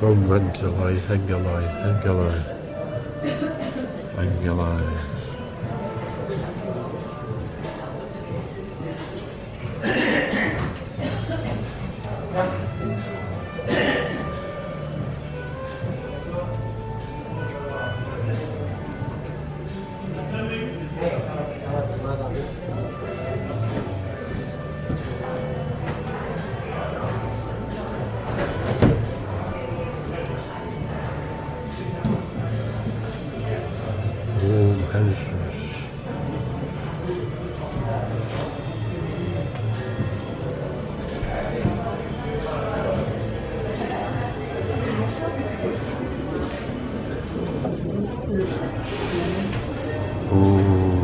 Konventilai, Hengelai, Hengelai, Hengelai. Jesus. Ooh.